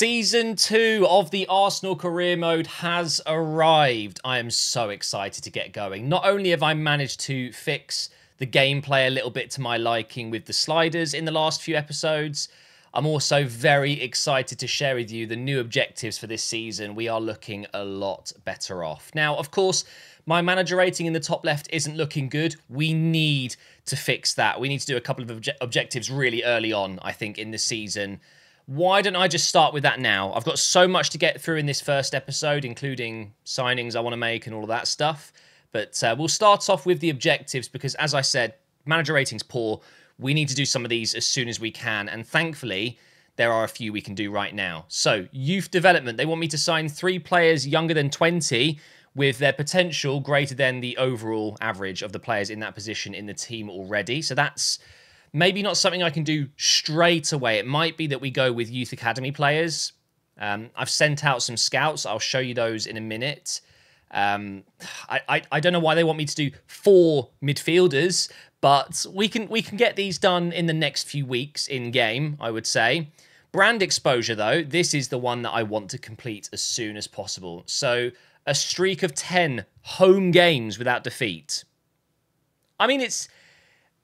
Season two of the Arsenal career mode has arrived. I am so excited to get going. Not only have I managed to fix the gameplay a little bit to my liking with the sliders in the last few episodes, I'm also very excited to share with you the new objectives for this season. We are looking a lot better off. Now, of course, my manager rating in the top left isn't looking good. We need to fix that. We need to do a couple of obje objectives really early on, I think, in the season why don't I just start with that now? I've got so much to get through in this first episode, including signings I want to make and all of that stuff. But uh, we'll start off with the objectives because, as I said, manager ratings poor. We need to do some of these as soon as we can. And thankfully, there are a few we can do right now. So, youth development. They want me to sign three players younger than 20 with their potential greater than the overall average of the players in that position in the team already. So, that's maybe not something I can do straight away. It might be that we go with youth academy players. Um, I've sent out some scouts. I'll show you those in a minute. Um, I, I, I don't know why they want me to do four midfielders, but we can we can get these done in the next few weeks in game. I would say. Brand exposure though, this is the one that I want to complete as soon as possible. So a streak of ten home games without defeat. I mean, it's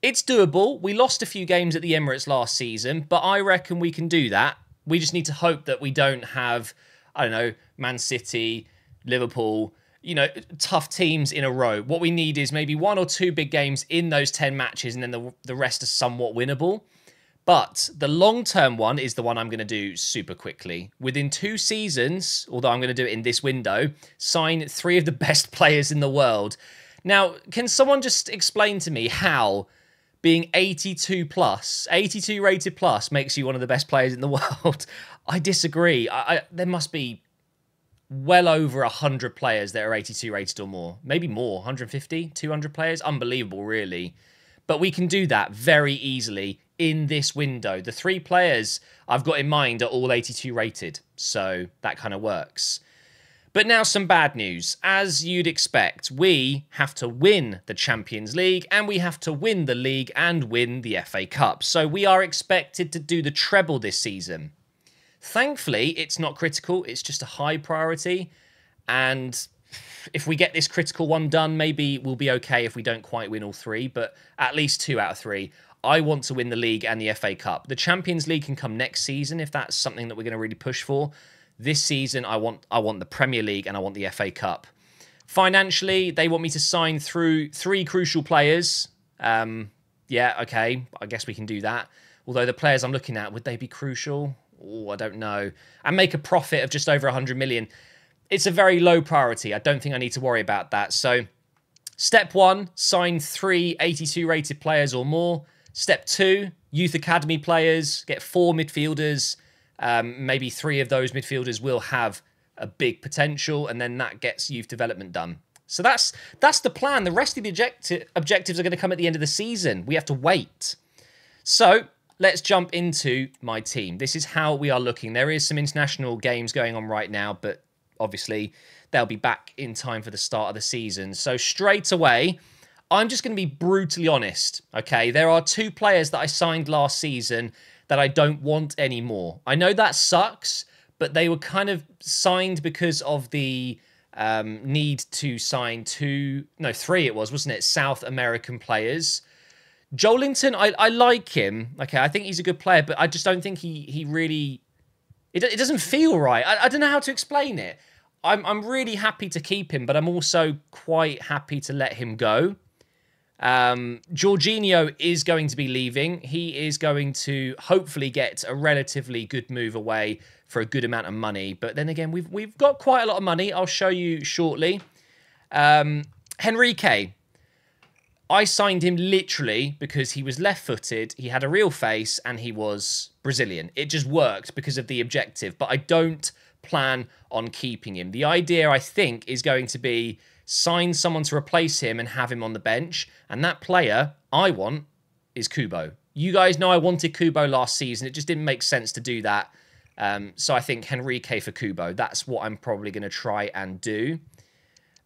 it's doable. We lost a few games at the Emirates last season, but I reckon we can do that. We just need to hope that we don't have, I don't know, Man City, Liverpool, you know, tough teams in a row. What we need is maybe one or two big games in those 10 matches, and then the, the rest are somewhat winnable. But the long term one is the one I'm going to do super quickly. Within two seasons, although I'm going to do it in this window, sign three of the best players in the world. Now, can someone just explain to me how being 82 plus, 82 rated plus makes you one of the best players in the world. I disagree. I, I, there must be well over 100 players that are 82 rated or more. Maybe more, 150, 200 players. Unbelievable, really. But we can do that very easily in this window. The three players I've got in mind are all 82 rated. So that kind of works. But now some bad news. As you'd expect, we have to win the Champions League and we have to win the league and win the FA Cup. So we are expected to do the treble this season. Thankfully, it's not critical, it's just a high priority. And if we get this critical one done, maybe we'll be okay if we don't quite win all three, but at least two out of three. I want to win the league and the FA Cup. The Champions League can come next season if that's something that we're going to really push for. This season, I want I want the Premier League and I want the FA Cup. Financially, they want me to sign through three crucial players. Um, yeah, okay, I guess we can do that. Although the players I'm looking at, would they be crucial? Oh, I don't know. And make a profit of just over 100 million. It's a very low priority. I don't think I need to worry about that. So, step one, sign three 82 rated players or more. Step two, youth academy players, get four midfielders, um, maybe three of those midfielders will have a big potential, and then that gets youth development done. So that's that's the plan. The rest of the objecti- objectives are going to come at the end of the season. We have to wait. So let's jump into my team. This is how we are looking. There is some international games going on right now, but obviously they'll be back in time for the start of the season. So straight away, I'm just going to be brutally honest. Okay, there are two players that I signed last season that I don't want anymore. I know that sucks, but they were kind of signed because of the um, need to sign two, no, three it was, wasn't it? South American players. Joelinton, I, I like him. Okay, I think he's a good player, but I just don't think he he really. It, it doesn't feel right. I, I don't know how to explain it. I'm I'm really happy to keep him, but I'm also quite happy to let him go. Um, Jorginho is going to be leaving. He is going to hopefully get a relatively good move away for a good amount of money. But then again, we've we've got quite a lot of money. I'll show you shortly. Um, Henrique. I signed him literally because he was left-footed, he had a real face, and he was Brazilian. It just worked because of the objective. But I don't plan on keeping him. The idea, I think, is going to be sign someone to replace him and have him on the bench. And that player I want is Kubo. You guys know I wanted Kubo last season. It just didn't make sense to do that. Um, so I think Henrique for Kubo. That's what I'm probably going to try and do.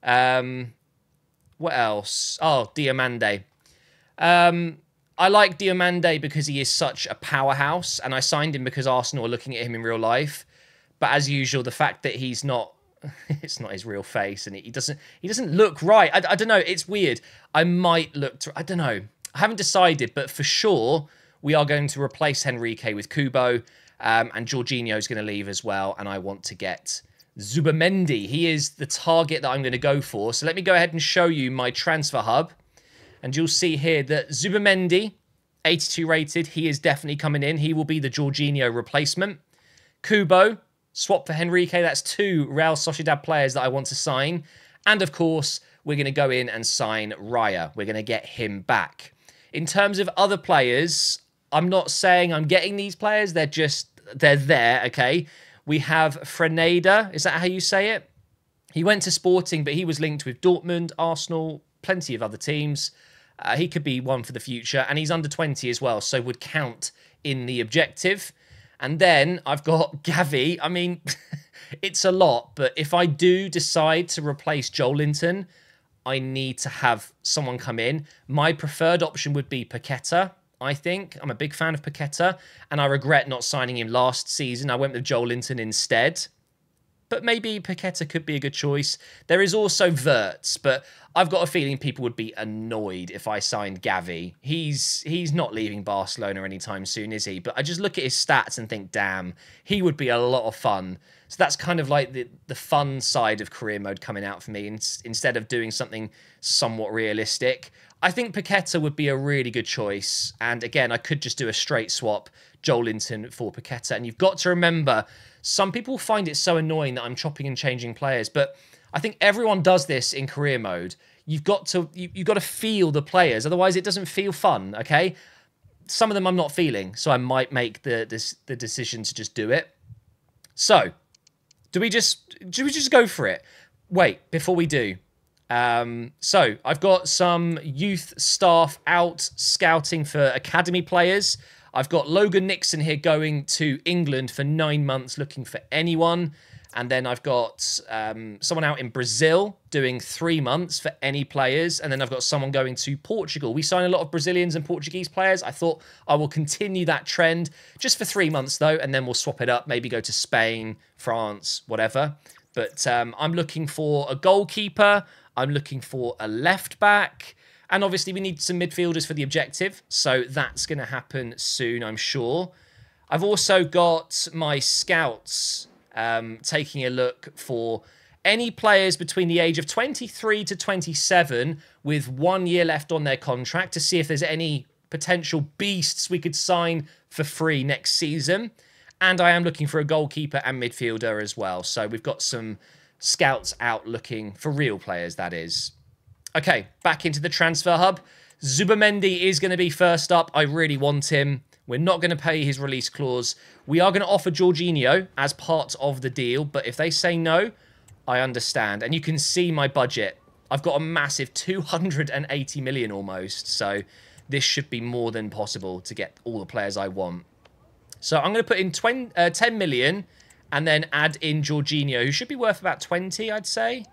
Um, what else? Oh, Diomande. Um, I like Diomande because he is such a powerhouse, and I signed him because Arsenal are looking at him in real life. But as usual, the fact that he's not it's not his real face and he doesn't he doesn't look right. I, I don't know. It's weird. I might look to, I don't know. I haven't decided, but for sure we are going to replace Henrique with Kubo um, and Jorginho is going to leave as well. And I want to get Zubimendi. He is the target that I'm going to go for. So let me go ahead and show you my transfer hub. And you'll see here that Zubimendi, 82 rated, he is definitely coming in. He will be the Jorginho replacement. Kubo, swap for Henrique. That's two Real Sociedad players that I want to sign. And of course, we're going to go in and sign Raya. We're going to get him back. In terms of other players, I'm not saying I'm getting these players. They're just, they're there, okay? We have Frenada. Is that how you say it? He went to Sporting, but he was linked with Dortmund, Arsenal, plenty of other teams. Uh, he could be one for the future, and he's under 20 as well, so would count in the objective. And then I've got Gavi. I mean, it's a lot, but if I do decide to replace Joelinton, I need to have someone come in. My preferred option would be Paqueta, I think. I'm a big fan of Paqueta, and I regret not signing him last season. I went with Joelinton instead but maybe Paqueta could be a good choice. There is also Wirtz, but I've got a feeling people would be annoyed if I signed Gavi. He's he's not leaving Barcelona anytime soon, is he? But I just look at his stats and think, damn, he would be a lot of fun. So that's kind of like the the fun side of career mode coming out for me in, instead of doing something somewhat realistic. I think Paqueta would be a really good choice. And again, I could just do a straight swap Joelinton for Paqueta. And you've got to remember some people find it so annoying that I'm chopping and changing players, but I think everyone does this in career mode. You've got to you, have got to feel the players, otherwise it doesn't feel fun. Okay, some of them I'm not feeling, so I might make the this, the decision to just do it. So, do we just do we just go for it? Wait, before we do. Um, so I've got some youth staff out scouting for academy players. I've got Logan Nixon here going to England for nine months looking for anyone. And then I've got um, someone out in Brazil doing three months for any players. And then I've got someone going to Portugal. We sign a lot of Brazilians and Portuguese players. I thought I will continue that trend just for three months, though. And then we'll swap it up, maybe go to Spain, France, whatever. But um, I'm looking for a goalkeeper. I'm looking for a left back. And obviously, we need some midfielders for the objective. So that's going to happen soon, I'm sure. I've also got my scouts um, taking a look for any players between the age of 23 to 27 with one year left on their contract to see if there's any potential beasts we could sign for free next season. And I am looking for a goalkeeper and midfielder as well. So we've got some scouts out looking for real players, that is. Okay, back into the transfer hub. Zubimendi is going to be first up. I really want him. We're not going to pay his release clause. We are going to offer Jorginho as part of the deal, but if they say no, I understand. And you can see my budget. I've got a massive 280 million almost, so this should be more than possible to get all the players I want. So I'm going to put in 20, uh, 10 million and then add in Jorginho, who should be worth about 20, I'd say.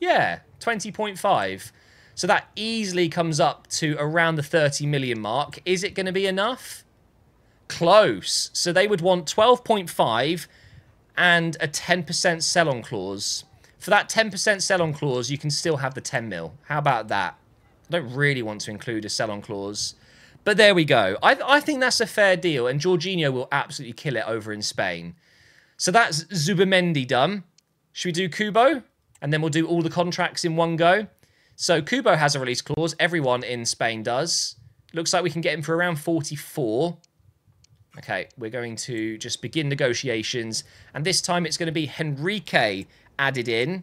Yeah, 20.5. So that easily comes up to around the 30 million mark. Is it going to be enough? Close. So they would want 12.5 and a 10% sell-on clause. For that 10% sell-on clause, you can still have the 10 mil. How about that? I don't really want to include a sell-on clause. But there we go. I, I think that's a fair deal, and Jorginho will absolutely kill it over in Spain. So that's Zubimendi done. Should we do Kubo? and then we'll do all the contracts in one go. So Kubo has a release clause. Everyone in Spain does. Looks like we can get him for around 44. Okay, we're going to just begin negotiations. And this time it's going to be Henrique added in.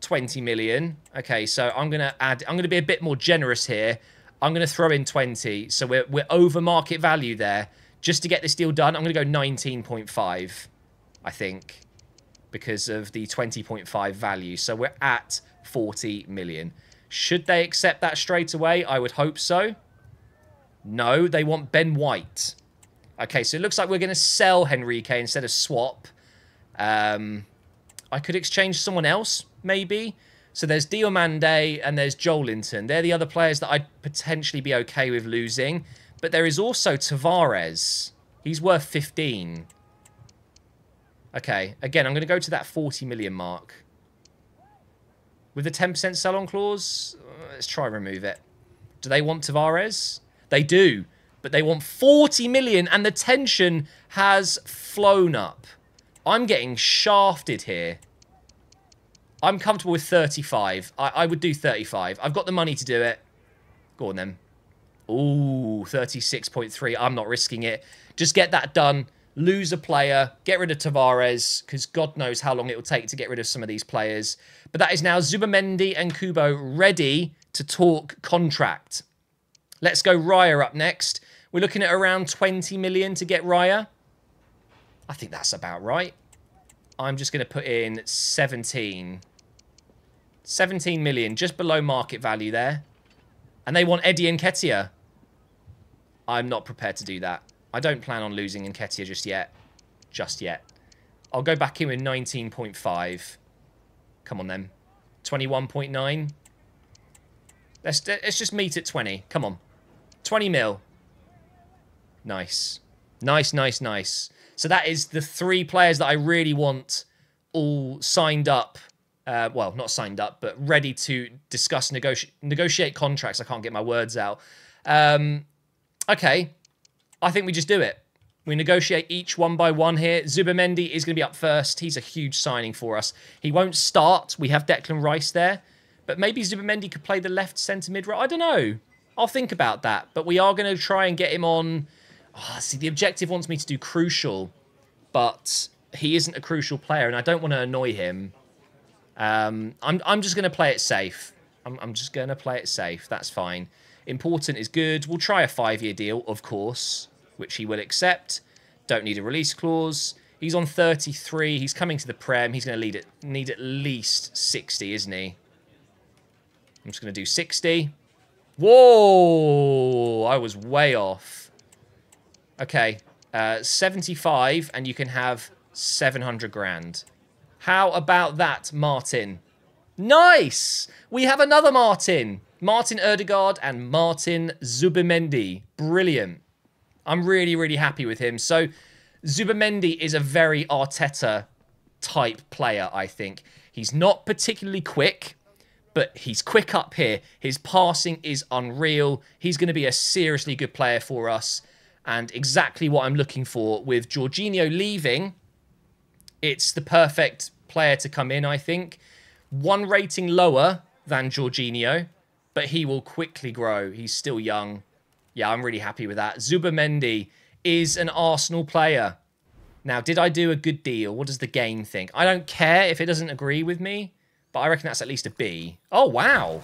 20 million. Okay, so I'm going to add... I'm going to be a bit more generous here. I'm going to throw in 20. So we're, we're over market value there. Just to get this deal done, I'm going to go 19.5, I think because of the 20.5 value. So we're at 40 million. Should they accept that straight away? I would hope so. No, they want Ben White. Okay, so it looks like we're going to sell Henrique instead of swap. Um, I could exchange someone else, maybe. So there's Diomande and there's Joelinton. They're the other players that I'd potentially be okay with losing. But there is also Tavares. He's worth 15. Okay, again, I'm going to go to that 40 million mark. With the 10% sell-on clause, uh, let's try remove it. Do they want Tavares? They do, but they want 40 million and the tension has flown up. I'm getting shafted here. I'm comfortable with 35. I, I would do 35. I've got the money to do it. Go on then. Ooh, 36.3. I'm not risking it. Just get that done. Lose a player. Get rid of Tavares, because God knows how long it will take to get rid of some of these players. But that is now Zubimendi and Kubo ready to talk contract. Let's go Raya up next. We're looking at around 20 million to get Raya. I think that's about right. I'm just going to put in 17. 17 million, just below market value there. And they want Eddie Nketiah. I'm not prepared to do that. I don't plan on losing Nketiah just yet. Just yet. I'll go back in with 19.5. Come on then. 21.9. Let's, let's just meet at 20. Come on. 20 mil. Nice. Nice, nice, nice. So that is the three players that I really want all signed up. Uh, well, not signed up, but ready to discuss, negoti negotiate contracts. I can't get my words out. Um, okay. I think we just do it. We negotiate each one by one here. Zubimendi is going to be up first. He's a huge signing for us. He won't start. We have Declan Rice there. But maybe Zubimendi could play the left centre mid. Right. I don't know. I'll think about that. But we are going to try and get him on... Oh, see, the objective wants me to do crucial. But he isn't a crucial player, and I don't want to annoy him. Um, I'm, I'm just going to play it safe. I'm, I'm just going to play it safe. That's fine. Important is good. We'll try a five-year deal, of course which he will accept. Don't need a release clause. He's on 33. He's coming to the Prem. He's going to it, need at least 60, isn't he? I'm just going to do 60. Whoa! I was way off. Okay. Uh, 75, and you can have 700 grand. How about that, Martin? Nice! We have another Martin. Martin Odegaard and Martin Zubimendi. Brilliant. I'm really, really happy with him. So Zubimendi is a very Arteta type player, I think. He's not particularly quick, but he's quick up here. His passing is unreal. He's going to be a seriously good player for us. And exactly what I'm looking for with Jorginho leaving, it's the perfect player to come in, I think. One rating lower than Jorginho, but he will quickly grow. He's still young. Yeah, I'm really happy with that. Zubimendi is an Arsenal player. Now, did I do a good deal? What does the game think? I don't care if it doesn't agree with me, but I reckon that's at least a B. Oh, wow.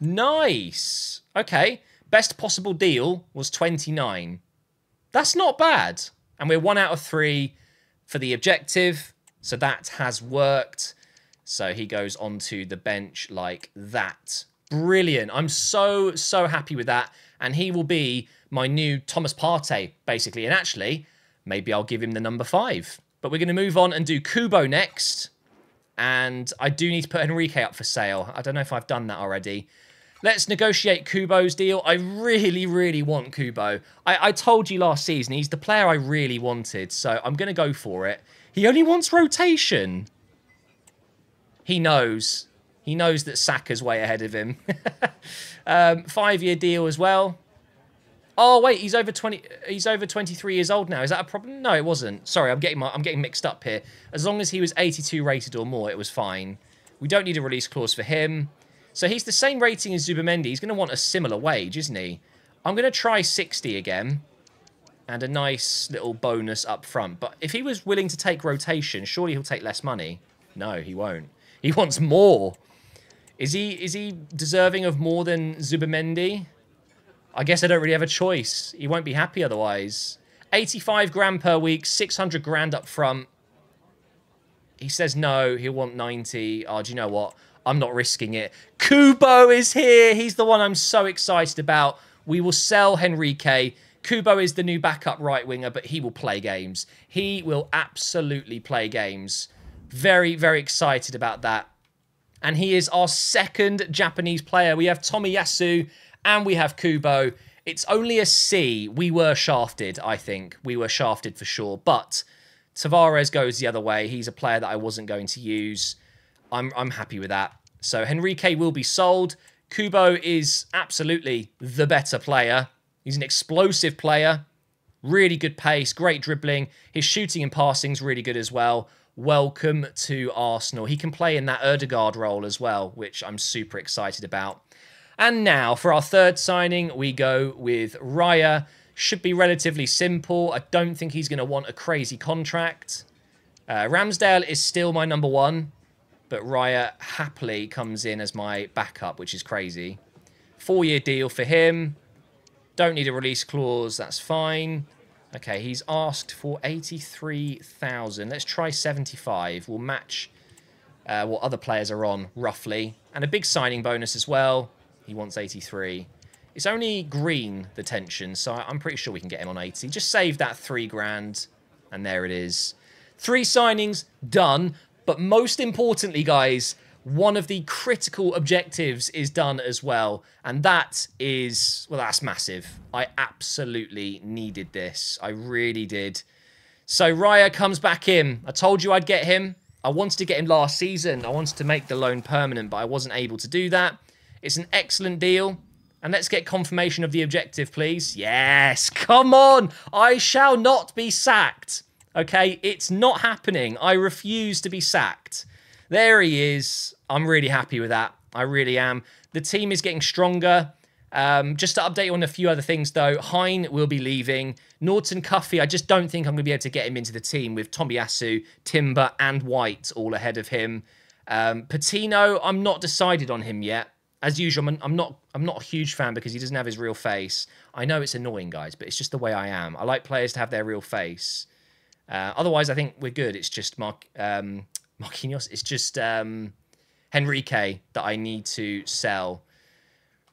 Nice. Okay. Best possible deal was 29. That's not bad. And we're one out of three for the objective. So that has worked. So he goes onto the bench like that. Brilliant. I'm so, so happy with that. And he will be my new Thomas Partey, basically. And actually, maybe I'll give him the number five. But we're going to move on and do Kubo next. And I do need to put Henrique up for sale. I don't know if I've done that already. Let's negotiate Kubo's deal. I really, really want Kubo. I, I told you last season, he's the player I really wanted. So I'm going to go for it. He only wants rotation. He knows. He knows that Saka's way ahead of him. um, Five-year deal as well. Oh wait, he's over twenty. He's over twenty-three years old now. Is that a problem? No, it wasn't. Sorry, I'm getting my, I'm getting mixed up here. As long as he was 82 rated or more, it was fine. We don't need a release clause for him. So he's the same rating as Zubimendi. He's going to want a similar wage, isn't he? I'm going to try 60 again. And a nice little bonus up front. But if he was willing to take rotation, surely he'll take less money. No, he won't. He wants more. Is he is he deserving of more than Zubimendi? I guess I don't really have a choice. He won't be happy otherwise. 85 grand per week, 600 grand up front. He says no, he'll want 90. Oh, do you know what? I'm not risking it. Kubo is here. He's the one I'm so excited about. We will sell Henrique. Kubo is the new backup right winger, but he will play games. He will absolutely play games. Very, very excited about that and he is our second Japanese player. We have Tomiyasu and we have Kubo. It's only a C. We were shafted, I think. We were shafted for sure. But Tavares goes the other way. He's a player that I wasn't going to use. I'm, I'm happy with that. So Henrique will be sold. Kubo is absolutely the better player. He's an explosive player. Really good pace, great dribbling. His shooting and passing is really good as well. Welcome to Arsenal. He can play in that Odegaard role as well, which I'm super excited about. And now for our third signing, we go with Raya. Should be relatively simple. I don't think he's going to want a crazy contract. Uh, Ramsdale is still my number one, but Raya happily comes in as my backup, which is crazy. Four-year deal for him. Don't need a release clause. That's fine. Okay, he's asked for 83,000. Let's try 75. We'll match uh, what other players are on, roughly. And a big signing bonus as well. He wants 83. It's only green, the tension, so I'm pretty sure we can get him on 80. Just save that three grand, and there it is. Three signings done. But most importantly, guys, one of the critical objectives is done as well. And that is, well, that's massive. I absolutely needed this. I really did. So Raya comes back in. I told you I'd get him. I wanted to get him last season. I wanted to make the loan permanent, but I wasn't able to do that. It's an excellent deal. And let's get confirmation of the objective, please. Yes, come on. I shall not be sacked. Okay, it's not happening. I refuse to be sacked. There he is. I'm really happy with that. I really am. The team is getting stronger. Um, just to update you on a few other things, though, Hein will be leaving. Norton Cuffy, I just don't think I'm going to be able to get him into the team with Tomiyasu, Timber, and White all ahead of him. Um, Patino, I'm not decided on him yet. As usual, I'm, I'm not I'm not a huge fan because he doesn't have his real face. I know it's annoying, guys, but it's just the way I am. I like players to have their real face. Uh, otherwise, I think we're good. It's just Mark um, Marquinhos. It's just um, Henrique that I need to sell.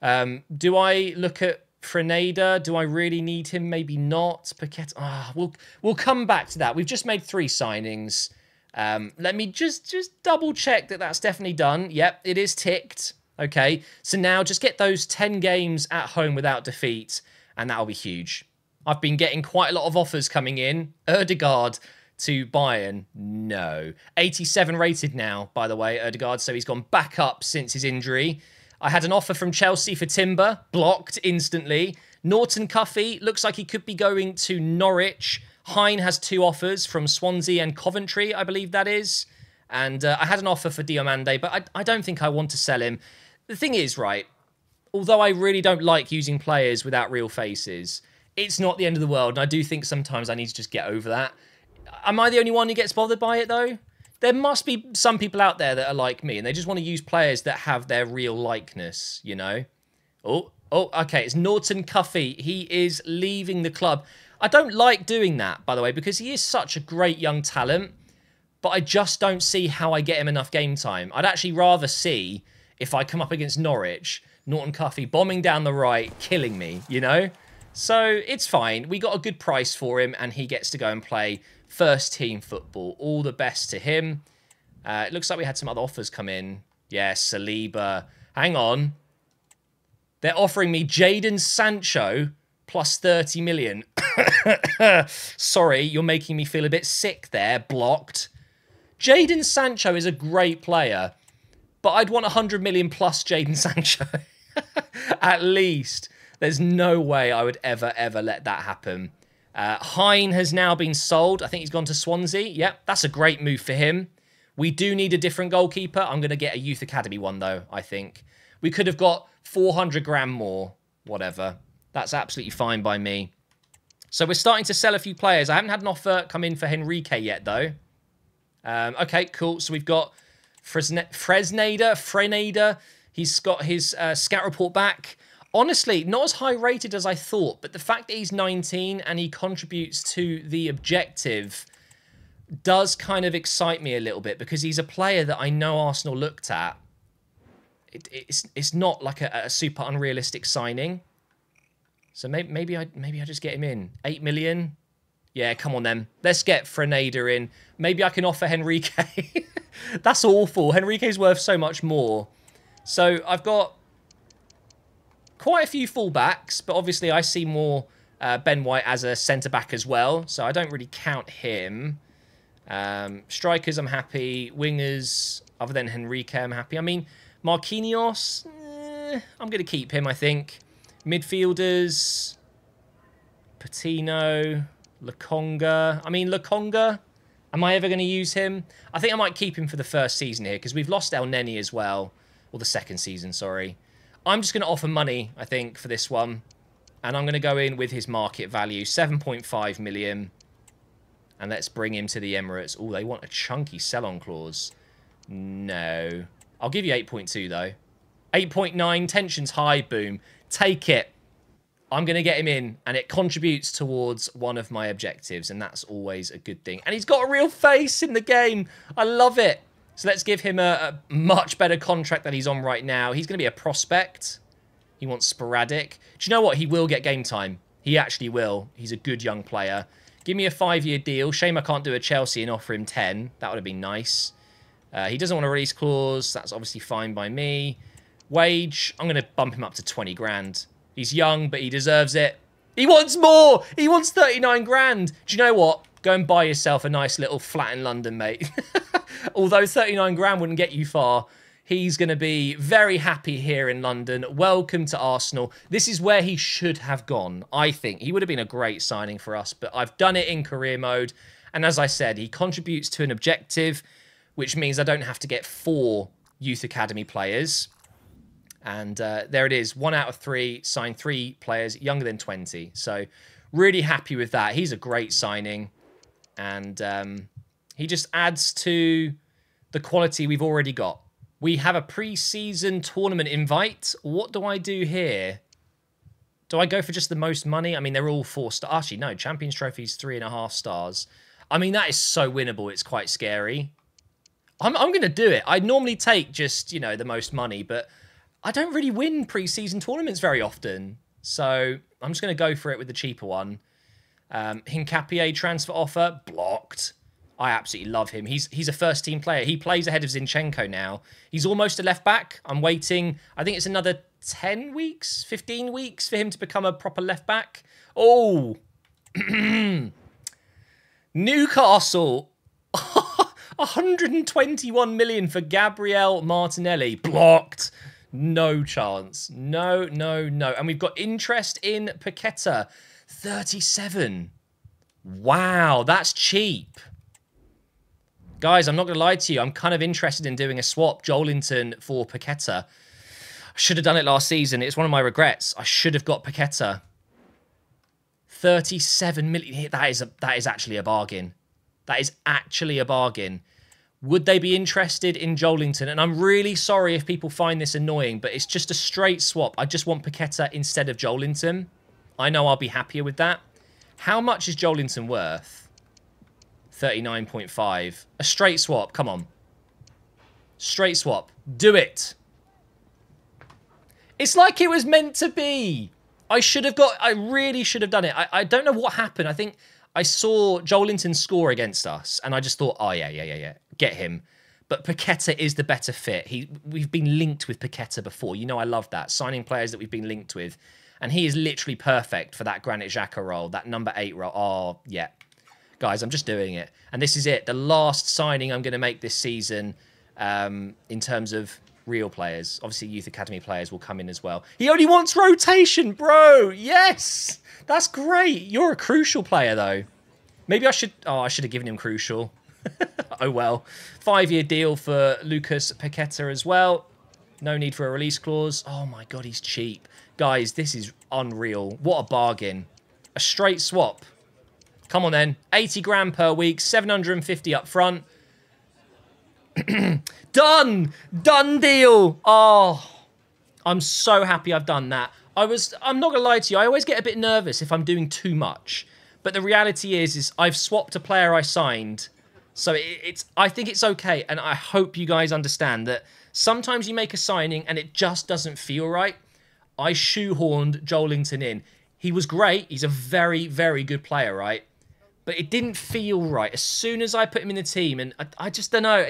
Um, do I look at Frenada? Do I really need him? Maybe not. Paquet. Ah, oh, we'll we'll come back to that. We've just made three signings. Um, let me just just double check that that's definitely done. Yep, it is ticked. Okay, so now just get those 10 games at home without defeat, and that'll be huge. I've been getting quite a lot of offers coming in. Odegaard to Bayern? No. 87 rated now, by the way, Odegaard, so he's gone back up since his injury. I had an offer from Chelsea for Timber, blocked instantly. Norton Cuffy looks like he could be going to Norwich. Hein has two offers from Swansea and Coventry, I believe that is. And uh, I had an offer for Diomande, but I, I don't think I want to sell him. The thing is, right, although I really don't like using players without real faces, it's not the end of the world. And I do think sometimes I need to just get over that. Am I the only one who gets bothered by it though? There must be some people out there that are like me and they just want to use players that have their real likeness, you know? Oh, oh, okay. It's Norton Cuffy. He is leaving the club. I don't like doing that, by the way, because he is such a great young talent, but I just don't see how I get him enough game time. I'd actually rather see if I come up against Norwich, Norton Cuffy bombing down the right, killing me, you know? So it's fine. We got a good price for him and he gets to go and play first team football. All the best to him. Uh, it looks like we had some other offers come in. Yes, yeah, Saliba. Hang on. They're offering me Jadon Sancho plus 30 million. Sorry, you're making me feel a bit sick there. Blocked. Jadon Sancho is a great player, but I'd want 100 million plus Jadon Sancho. At least. There's no way I would ever, ever let that happen. Uh, Hein has now been sold. I think he's gone to Swansea. Yep, that's a great move for him. We do need a different goalkeeper. I'm going to get a Youth Academy one, though, I think. We could have got 400 grand more. Whatever. That's absolutely fine by me. So we're starting to sell a few players. I haven't had an offer come in for Henrique yet, though. Um, okay, cool. So we've got Fresne Fresneda. Frenada. He's got his uh, scout report back honestly, not as high rated as I thought, but the fact that he's 19 and he contributes to the objective does kind of excite me a little bit because he's a player that I know Arsenal looked at. It, it's it's not like a, a, super unrealistic signing. So maybe maybe I maybe I just get him in eight million. Yeah, come on then. Let's get Frenada in. Maybe I can offer Henrique. That's awful. Henrique's worth so much more. So I've got quite a few fullbacks, but obviously I see more uh, Ben White as a centre back as well, so I don't really count him. Um, strikers, I'm happy. Wingers, other than Henrique, I'm happy. I mean, Marquinhos, eh, I'm going to keep him, I think. Midfielders, Patino, Lokonga. I mean, Lokonga, am I ever going to use him? I think I might keep him for the first season here because we've lost Elneny as well. Or the second season, sorry. I'm just going to offer money, I think, for this one. And I'm going to go in with his market value, 7.5 million. And let's bring him to the Emirates. Oh, they want a chunky sell-on clause. No. I'll give you 8.2, though. 8.9, tension's high, boom. Take it. I'm going to get him in, and it contributes towards one of my objectives, and that's always a good thing. And he's got a real face in the game. I love it. So let's give him a, a much better contract than he's on right now. He's going to be a prospect. He wants sporadic. Do you know what? He will get game time. He actually will. He's a good young player. Give me a five-year deal. Shame I can't do a Chelsea and offer him 10. That would have been nice. Uh, he doesn't want a release clause. That's obviously fine by me. Wage, I'm going to bump him up to 20 grand. He's young, but he deserves it. He wants more. He wants 39 grand. Do you know what? Go and buy yourself a nice little flat in London, mate. Although 39 grand wouldn't get you far, he's going to be very happy here in London. Welcome to Arsenal. This is where he should have gone, I think. He would have been a great signing for us, but I've done it in career mode. And as I said, he contributes to an objective, which means I don't have to get four youth academy players. And uh, there it is. One out of three signed three players younger than 20. So really happy with that. He's a great signing. And um, he just adds to the quality we've already got. We have a pre-season tournament invite. What do I do here? Do I go for just the most money? I mean, they're all four stars. Actually, no. Champions Trophy's three and a half stars. I mean, that is so winnable. It's quite scary. I'm, I'm going to do it. I normally take just, you know, the most money, but I don't really win pre-season tournaments very often. So I'm just going to go for it with the cheaper one. Um, Hincapié transfer offer, blocked. I absolutely love him. He's he's a first team player. He plays ahead of Zinchenko now. He's almost a left back. I'm waiting. I think it's another 10 weeks, 15 weeks for him to become a proper left back. Oh. Newcastle. 121 million for Gabriel Martinelli. Blocked. No chance. No, no, no. And we've got interest in Paqueta. 37. Wow, that's cheap. Guys, I'm not going to lie to you. I'm kind of interested in doing a swap, Joelinton for Paqueta. I should have done it last season. It's one of my regrets. I should have got Paqueta. 37 million. That is, a, that is actually a bargain. That is actually a bargain. Would they be interested in Joelinton? And I'm really sorry if people find this annoying, but it's just a straight swap. I just want Paqueta instead of Joelinton. I know I'll be happier with that. How much is Joelinton worth? 39.5. A straight swap. Come on. Straight swap. Do it. It's like it was meant to be. I should have got... I really should have done it. I, I don't know what happened. I think I saw Joelinton score against us, and I just thought, oh, yeah, yeah, yeah, yeah. Get him. But Paqueta is the better fit. He, We've been linked with Paqueta before. You know I love that. Signing players that we've been linked with. And he is literally perfect for that Granit Xhaka role, that number eight role. Oh, yeah. Guys, I'm just doing it. And this is it. The last signing I'm going to make this season um, in terms of real players. Obviously, youth academy players will come in as well. He only wants rotation, bro. Yes, that's great. You're a crucial player, though. Maybe I should. Oh, I should have given him crucial. oh well. Five-year deal for Lucas Paqueta as well. No need for a release clause. Oh my god, he's cheap, guys. This is unreal. What a bargain. A straight swap. Come on then. 80 grand per week, 750 up front. done! Done deal! Oh, I'm so happy I've done that. I was, I'm not gonna lie to you, I always get a bit nervous if I'm doing too much. But the reality is, is I've swapped a player I signed. So it, it's, I think it's okay. And I hope you guys understand that sometimes you make a signing and it just doesn't feel right. I shoehorned Joelinton in. He was great. He's a very, very good player, right? But it didn't feel right. As soon as I put him in the team, and I, I just don't know.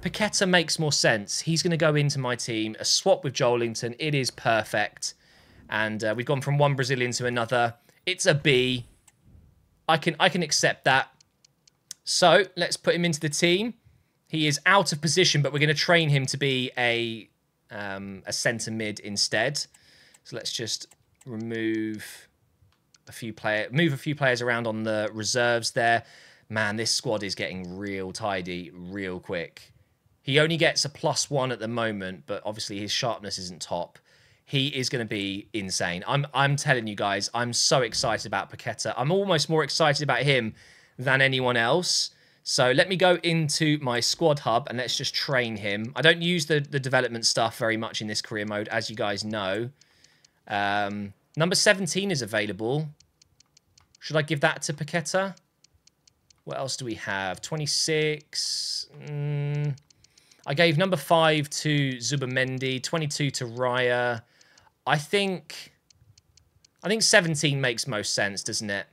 Paqueta makes more sense. He's going to go into my team. A swap with Joelinton. It is perfect. And uh, we've gone from one Brazilian to another. It's a B. I can I can accept that. So let's put him into the team. He is out of position, but we're going to train him to be a um, a centre mid instead. So let's just remove a few player, move a few players around on the reserves there. Man, this squad is getting real tidy real quick. He only gets a plus one at the moment, but obviously his sharpness isn't top. He is going to be insane. I'm I'm telling you guys, I'm so excited about Paqueta. I'm almost more excited about him than anyone else. So let me go into my squad hub and let's just train him. I don't use the, the development stuff very much in this career mode, as you guys know. Um, number 17 is available. Should I give that to Paqueta? What else do we have? 26. Mm, I gave number 5 to Zubimendi, 22 to Raya. I think... I think 17 makes most sense, doesn't it?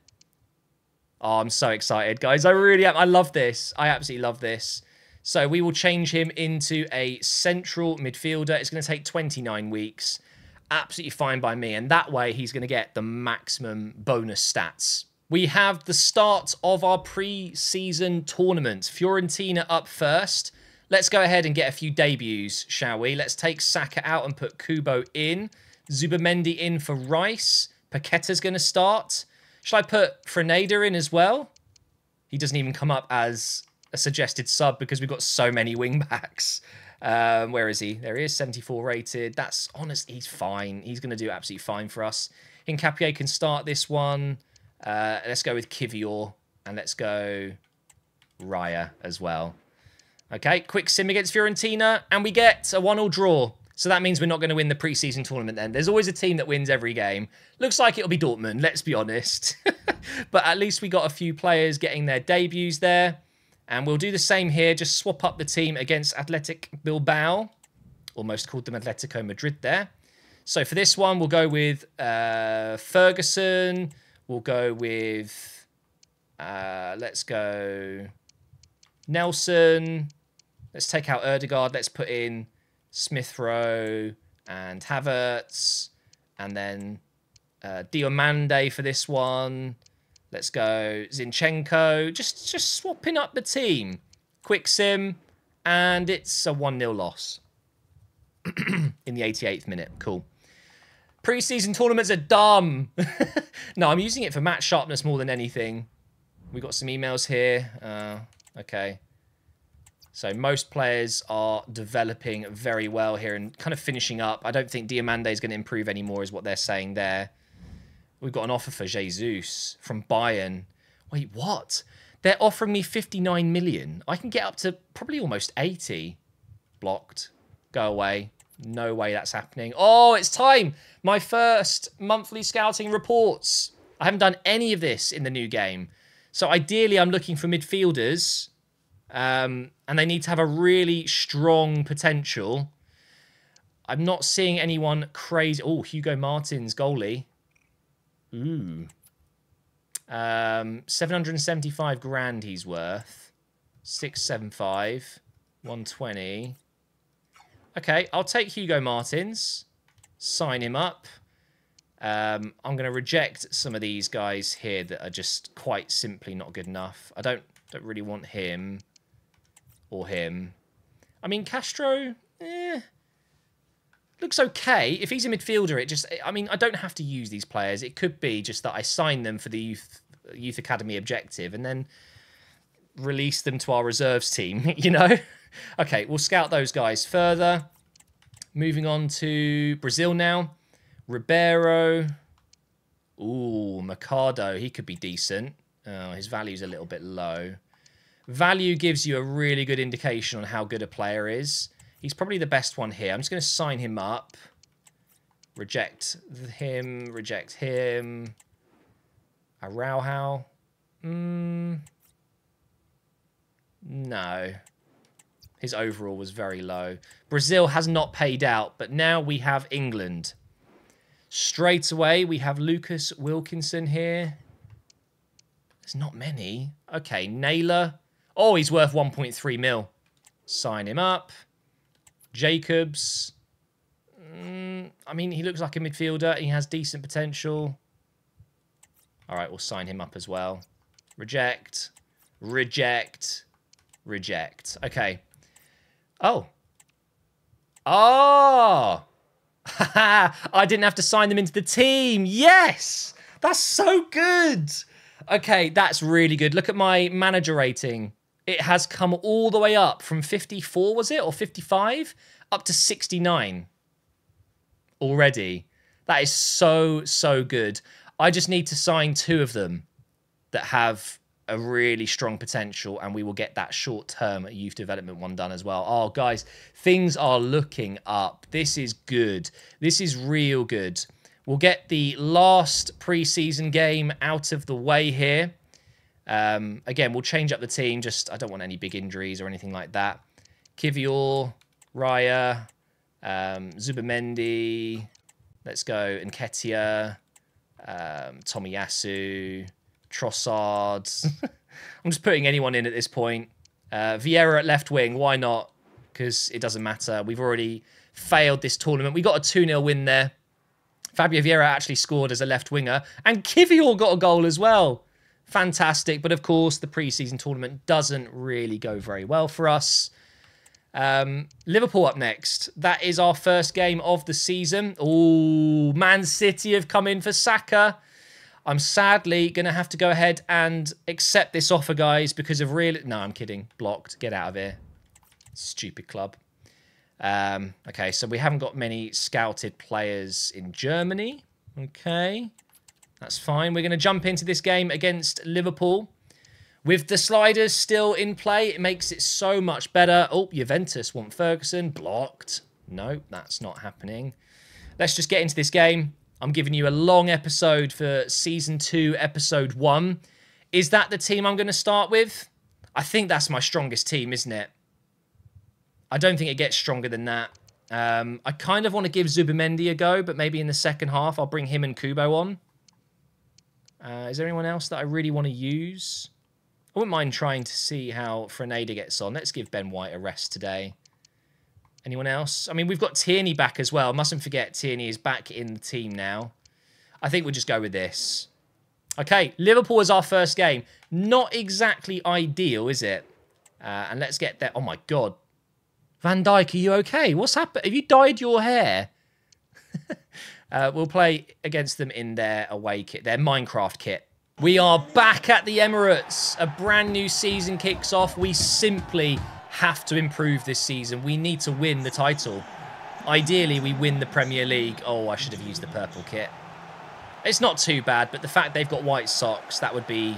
Oh, I'm so excited, guys. I really am. I love this. I absolutely love this. So we will change him into a central midfielder. It's going to take 29 weeks. Absolutely fine by me. And that way he's going to get the maximum bonus stats. We have the start of our pre-season tournament. Fiorentina up first. Let's go ahead and get a few debuts, shall we? Let's take Saka out and put Kubo in. Zubimendi in for Rice. Paqueta's going to start. Should I put Frenada in as well? He doesn't even come up as a suggested sub because we've got so many wingbacks. Um, where is he? There he is, 74 rated. That's honest. He's fine. He's going to do absolutely fine for us. Hincapié can start this one. Uh, let's go with Kivior and let's go Raya as well. Okay, quick sim against Fiorentina and we get a one-all draw. So that means we're not going to win the preseason tournament then. There's always a team that wins every game. Looks like it'll be Dortmund, let's be honest. but at least we got a few players getting their debuts there. And we'll do the same here, just swap up the team against Athletic Bilbao. Almost called them Atletico Madrid there. So for this one, we'll go with uh, Ferguson. We'll go with, uh, let's go Nelson. Let's take out Ødegaard. Let's put in Smith Rowe and Havertz, and then uh, Diomande for this one. Let's go Zinchenko. Just just swapping up the team. Quick sim, and it's a 1-0 loss in the 88th minute. Cool. Preseason tournaments are dumb. no, I'm using it for match sharpness more than anything. We got some emails here. Uh, okay. So most players are developing very well here and kind of finishing up. I don't think Diomande is going to improve anymore is what they're saying there. We've got an offer for Jesus from Bayern. Wait, what? They're offering me 59 million. I can get up to probably almost 80. Blocked. Go away. No way that's happening. Oh, it's time. My first monthly scouting reports. I haven't done any of this in the new game. So ideally, I'm looking for midfielders um, and they need to have a really strong potential. I'm not seeing anyone crazy. Oh, Hugo Martins, goalie. Ooh. Um, 775 grand he's worth. 675. 120. Okay, I'll take Hugo Martins. Sign him up. Um, I'm going to reject some of these guys here that are just quite simply not good enough. I don't don't really want him or him. I mean, Castro, eh, looks okay. If he's a midfielder, it just, I mean, I don't have to use these players. It could be just that I sign them for the youth youth academy objective and then release them to our reserves team, you know? okay, we'll scout those guys further. Moving on to Brazil now. Ribeiro. Ooh, Mercado. He could be decent. Oh, his value's a little bit low. Value gives you a really good indication on how good a player is. He's probably the best one here. I'm just going to sign him up. Reject him. Reject him. Araujo. Mm, no. His overall was very low. Brazil has not paid out, but now we have England. Straight away, we have Lucas Wilkinson here. There's not many. Okay, Naylor. Oh, he's worth 1.3 mil. Sign him up. Jacobs. Mm, I mean, he looks like a midfielder. He has decent potential. All right, we'll sign him up as well. Reject. Reject. Reject. Okay. Oh. Oh. I didn't have to sign them into the team. Yes. That's so good. Okay, that's really good. Look at my manager rating. It has come all the way up from 54, was it? Or 55? Up to 69 already. That is so, so good. I just need to sign two of them that have a really strong potential and we will get that short term youth development one done as well. Oh, guys, things are looking up. This is good. This is real good. We'll get the last preseason game out of the way here. Um, again, we'll change up the team. Just I don't want any big injuries or anything like that. Kivior, Raya, um, Zubimendi. Let's go. Nketiah, um, Tomiyasu, Trossard. I'm just putting anyone in at this point. Uh, Vieira at left wing. Why not? Because it doesn't matter. We've already failed this tournament. We got a 2 0 win there. Fabio Vieira actually scored as a left winger, and Kivior got a goal as well. Fantastic, but of course, the preseason tournament doesn't really go very well for us. Um, Liverpool up next. That is our first game of the season. Oh, Man City have come in for Saka. I'm sadly going to have to go ahead and accept this offer, guys, because of real... No, I'm kidding. Blocked. Get out of here. Stupid club. Um, okay, so we haven't got many scouted players in Germany. Okay, that's fine. We're going to jump into this game against Liverpool. With the sliders still in play, it makes it so much better. Oh, Juventus want Ferguson. Blocked. No, that's not happening. Let's just get into this game. I'm giving you a long episode for Season 2, Episode 1. Is that the team I'm going to start with? I think that's my strongest team, isn't it? I don't think it gets stronger than that. Um, I kind of want to give Zubimendi a go, but maybe in the second half I'll bring him and Kubo on. Uh, is there anyone else that I really want to use? I wouldn't mind trying to see how Frenada gets on. Let's give Ben White a rest today. Anyone else? I mean, we've got Tierney back as well. Mustn't forget Tierney is back in the team now. I think we'll just go with this. Okay, Liverpool is our first game. Not exactly ideal, is it? Uh, and let's get there. Oh, my God. Van Dijk, are you okay? What's happened? Have you dyed your hair? uh, we'll play against them in their away kit, their Minecraft kit. We are back at the Emirates. A brand new season kicks off. We simply have to improve this season. We need to win the title. Ideally, we win the Premier League. Oh, I should have used the purple kit. It's not too bad, but the fact they've got white socks, that would be...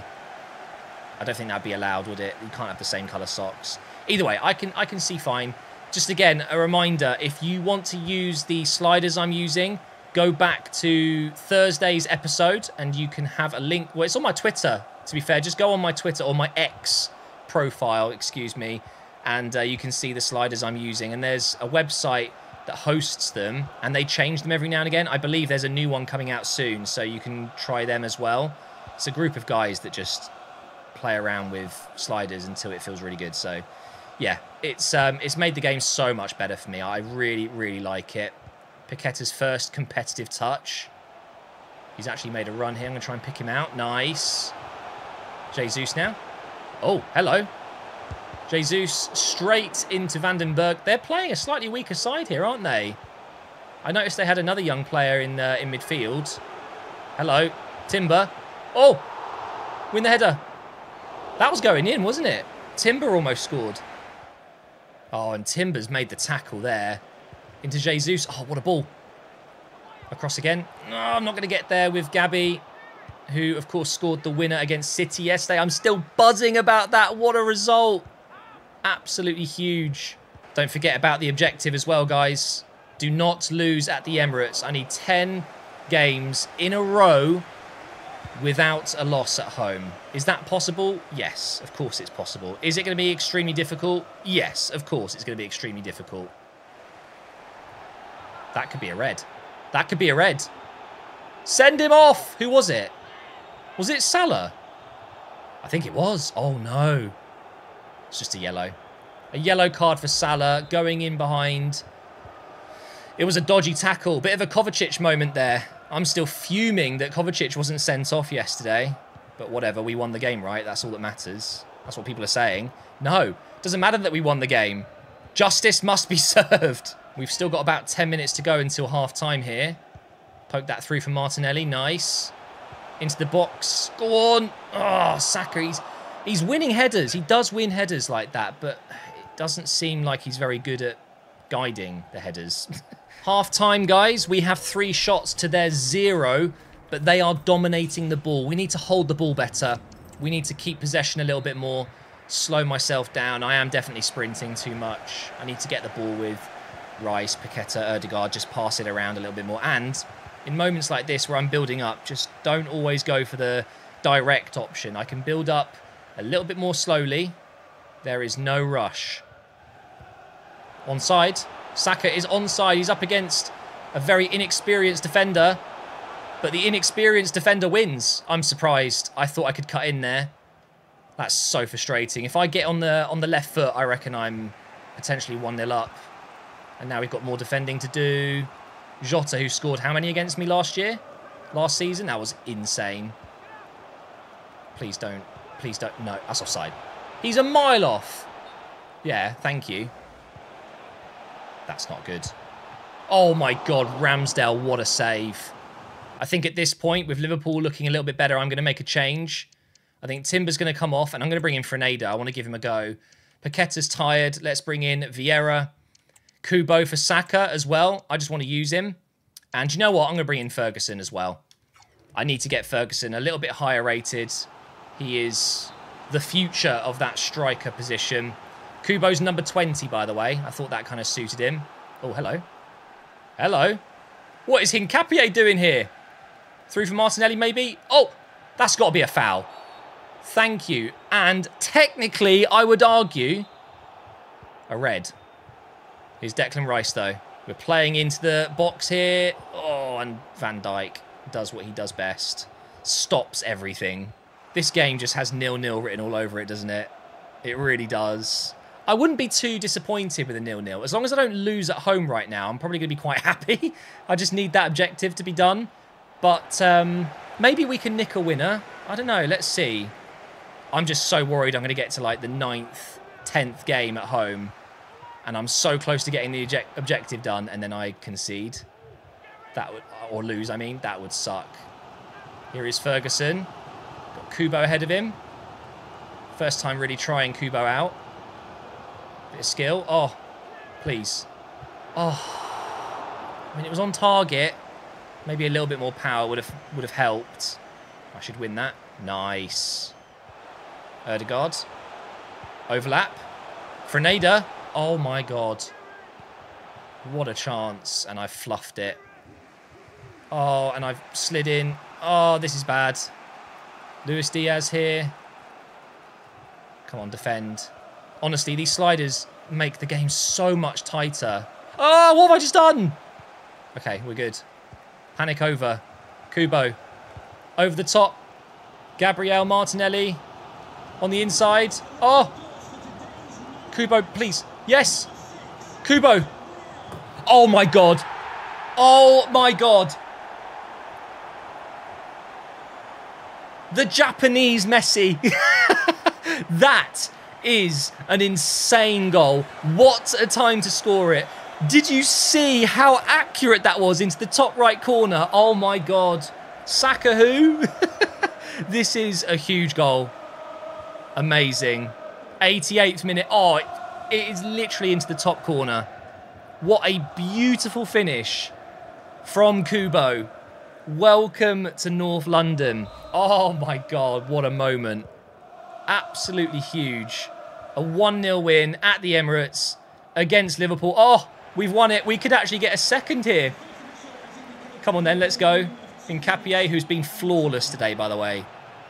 I don't think that'd be allowed, would it? You can't have the same colour socks. Either way, I can I can see fine. Just again, a reminder, if you want to use the sliders I'm using, go back to Thursday's episode and you can have a link. Well, it's on my Twitter, to be fair. Just go on my Twitter or my X profile, excuse me, and uh, you can see the sliders I'm using. And there's a website that hosts them and they change them every now and again. I believe there's a new one coming out soon, so you can try them as well. It's a group of guys that just play around with sliders until it feels really good. So yeah, it's um, it's made the game so much better for me. I really, really like it. Paqueta's first competitive touch. He's actually made a run here. I'm going to try and pick him out. Nice. Jesus now. Oh, hello. Jesus straight into Vandenberg. They're playing a slightly weaker side here, aren't they? I noticed they had another young player in uh, in midfield. Hello. Timber. Oh! Win the header. That was going in, wasn't it? Timber almost scored. Oh, and Timbers made the tackle there. Into Jesus. Oh, what a ball. Across again. No, I'm not going to get there with Gabby, who, of course, scored the winner against City yesterday. I'm still buzzing about that. What a result. Absolutely huge. Don't forget about the objective as well, guys. Do not lose at the Emirates. I need 10 games in a row without a loss at home. Is that possible? Yes, of course it's possible. Is it going to be extremely difficult? Yes, of course it's going to be extremely difficult. That could be a red. That could be a red. Send him off! Who was it? Was it Salah? I think it was. Oh, no. It's just a yellow. A yellow card for Salah going in behind. It was a dodgy tackle. Bit of a Kovacic moment there. I'm still fuming that Kovacic wasn't sent off yesterday. But whatever, we won the game, right? That's all that matters. That's what people are saying. No, doesn't matter that we won the game. Justice must be served. We've still got about 10 minutes to go until half time here. Poke that through for Martinelli. Nice. Into the box. Go on. Oh, Saka. He's, he's winning headers. He does win headers like that, but it doesn't seem like he's very good at guiding the headers. half time, guys. We have three shots to their zero, but they are dominating the ball. We need to hold the ball better. We need to keep possession a little bit more. Slow myself down. I am definitely sprinting too much. I need to get the ball with Rice, Paqueta, Odegaard. Just pass it around a little bit more. And in moments like this where I'm building up, just don't always go for the direct option. I can build up a little bit more slowly. There is no rush. Onside. Saka is onside. He's up against a very inexperienced defender. But the inexperienced defender wins. I'm surprised. I thought I could cut in there. That's so frustrating. If I get on the on the left foot, I reckon I'm potentially 1-0 up. And now we've got more defending to do. Jota, who scored how many against me last year? Last season? That was insane. Please don't. Please don't. No, that's offside. He's a mile off. Yeah, thank you. That's not good. Oh my god, Ramsdale, what a save. I think at this point, with Liverpool looking a little bit better, I'm going to make a change. I think Timber's going to come off, and I'm going to bring in Frenada. I want to give him a go. Paqueta's tired. Let's bring in Vieira. Kubo for Saka as well. I just want to use him. And you know what? I'm going to bring in Ferguson as well. I need to get Ferguson a little bit higher rated. He is the future of that striker position. Kubo's number 20, by the way. I thought that kind of suited him. Oh, hello. Hello. What is Hincapié doing here? Through for Martinelli, maybe? Oh, that's got to be a foul. Thank you. And technically, I would argue, a red. Here's Declan Rice, though. We're playing into the box here. Oh, and Van Dijk does what he does best. Stops everything. This game just has nil-nil written all over it, doesn't it? It really does. I wouldn't be too disappointed with a nil-nil. As long as I don't lose at home right now, I'm probably going to be quite happy. I just need that objective to be done. But um, maybe we can nick a winner. I don't know. Let's see. I'm just so worried I'm going to get to like the ninth, tenth game at home and I'm so close to getting the objective done, and then I concede. That would, or lose, I mean, that would suck. Here is Ferguson. Got Kubo ahead of him. First time really trying Kubo out. Bit of skill. Oh, please. Oh, I mean, it was on target. Maybe a little bit more power would have would have helped. I should win that. Nice. Odegaard. Overlap. Frenada. Oh my god. What a chance. And I fluffed it. Oh, and I've slid in. Oh, this is bad. Luis Diaz here. Come on, defend. Honestly, these sliders make the game so much tighter. Oh, what have I just done? Okay, we're good. Panic over. Kubo. Over the top. Gabriel Martinelli. On the inside. Oh! Kubo, please. Yes. Kubo. Oh my god. Oh my god. The Japanese Messi. that is an insane goal. What a time to score it. Did you see how accurate that was into the top right corner? Oh my god. Saka who? this is a huge goal. Amazing. 88th minute. Oh, it is literally into the top corner. What a beautiful finish from Kubo. Welcome to North London. Oh my God, what a moment. Absolutely huge. A 1-0 win at the Emirates against Liverpool. Oh, we've won it. We could actually get a second here. Come on then, let's go. Hincapié, who's been flawless today, by the way.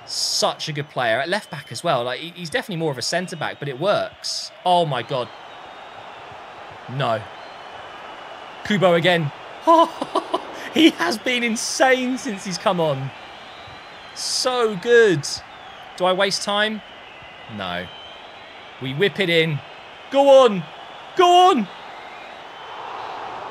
Such a good player. At left back as well. Like He's definitely more of a centre back, but it works. Oh my god. No. Kubo again. he has been insane since he's come on. So good. Do I waste time? No. We whip it in. Go on. Go on.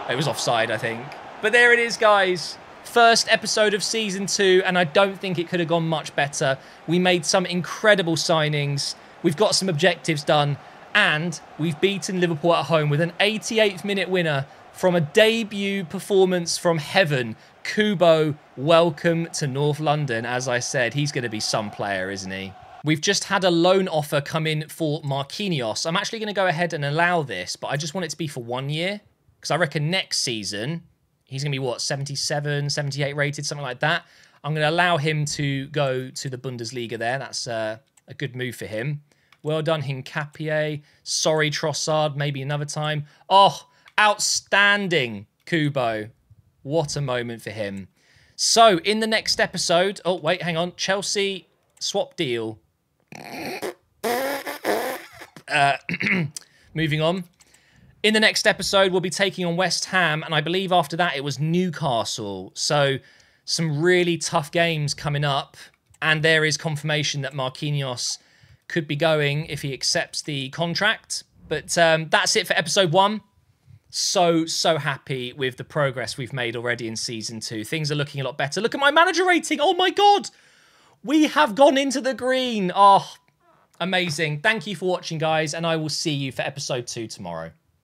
It was offside, I think. But there it is, guys first episode of season two, and I don't think it could have gone much better. We made some incredible signings. We've got some objectives done. And we've beaten Liverpool at home with an 88th minute winner from a debut performance from heaven. Kubo, welcome to North London. As I said, he's going to be some player, isn't he? We've just had a loan offer come in for Marquinhos. I'm actually going to go ahead and allow this, but I just want it to be for one year. Because I reckon next season, he's going to be, what, 77, 78 rated, something like that. I'm going to allow him to go to the Bundesliga there. That's uh, a good move for him. Well done, Hincapié. Sorry, Trossard. Maybe another time. Oh, outstanding, Kubo. What a moment for him. So, in the next episode... Oh, wait, hang on. Chelsea swap deal. Uh, moving on. In the next episode, we'll be taking on West Ham, and I believe after that it was Newcastle. So, some really tough games coming up, and there is confirmation that Marquinhos could be going if he accepts the contract. But um, that's it for episode one. So, so happy with the progress we've made already in season two. Things are looking a lot better. Look at my manager rating. Oh my God. We have gone into the green. Oh, amazing. Thank you for watching, guys. And I will see you for episode two tomorrow.